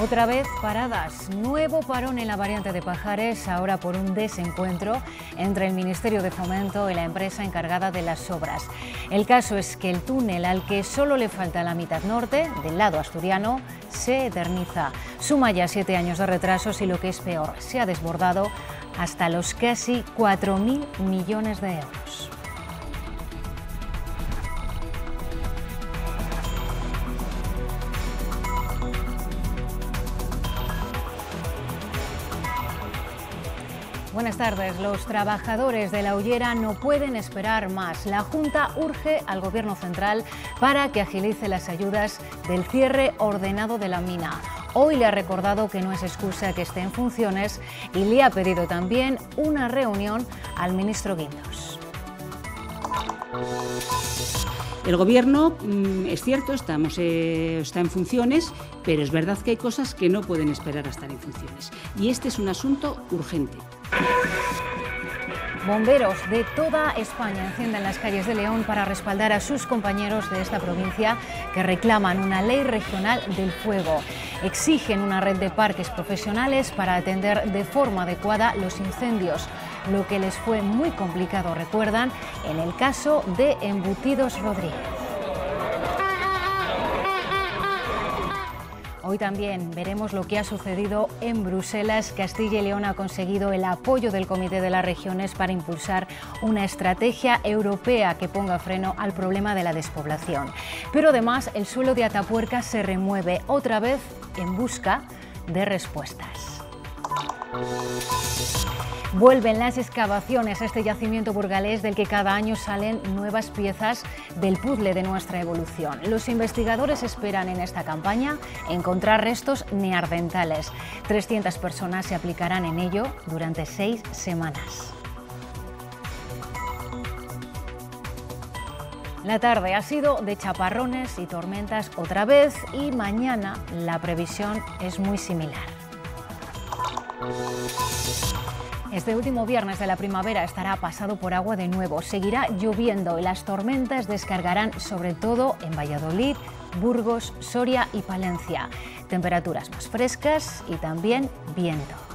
Otra vez paradas. Nuevo parón en la variante de Pajares, ahora por un desencuentro entre el Ministerio de Fomento y la empresa encargada de las obras. El caso es que el túnel al que solo le falta la mitad norte, del lado asturiano, se eterniza. Suma ya siete años de retrasos y lo que es peor, se ha desbordado hasta los casi 4.000 millones de euros. Buenas tardes. Los trabajadores de la Ullera no pueden esperar más. La Junta urge al Gobierno central para que agilice las ayudas del cierre ordenado de la mina. Hoy le ha recordado que no es excusa que esté en funciones y le ha pedido también una reunión al ministro Guindos. El Gobierno, mm, es cierto, eh, está en funciones, pero es verdad que hay cosas que no pueden esperar a estar en funciones. Y este es un asunto urgente. Bomberos de toda España encienden las calles de León para respaldar a sus compañeros de esta provincia que reclaman una ley regional del fuego. Exigen una red de parques profesionales para atender de forma adecuada los incendios, lo que les fue muy complicado, recuerdan, en el caso de Embutidos Rodríguez. Hoy también veremos lo que ha sucedido en Bruselas. Castilla y León ha conseguido el apoyo del Comité de las Regiones para impulsar una estrategia europea que ponga freno al problema de la despoblación. Pero además el suelo de Atapuerca se remueve otra vez en busca de respuestas. Vuelven las excavaciones a este yacimiento burgalés del que cada año salen nuevas piezas del puzzle de nuestra evolución. Los investigadores esperan en esta campaña encontrar restos neardentales. 300 personas se aplicarán en ello durante seis semanas. La tarde ha sido de chaparrones y tormentas otra vez y mañana la previsión es muy similar. Este último viernes de la primavera estará pasado por agua de nuevo. Seguirá lloviendo y las tormentas descargarán sobre todo en Valladolid, Burgos, Soria y Palencia. Temperaturas más frescas y también viento.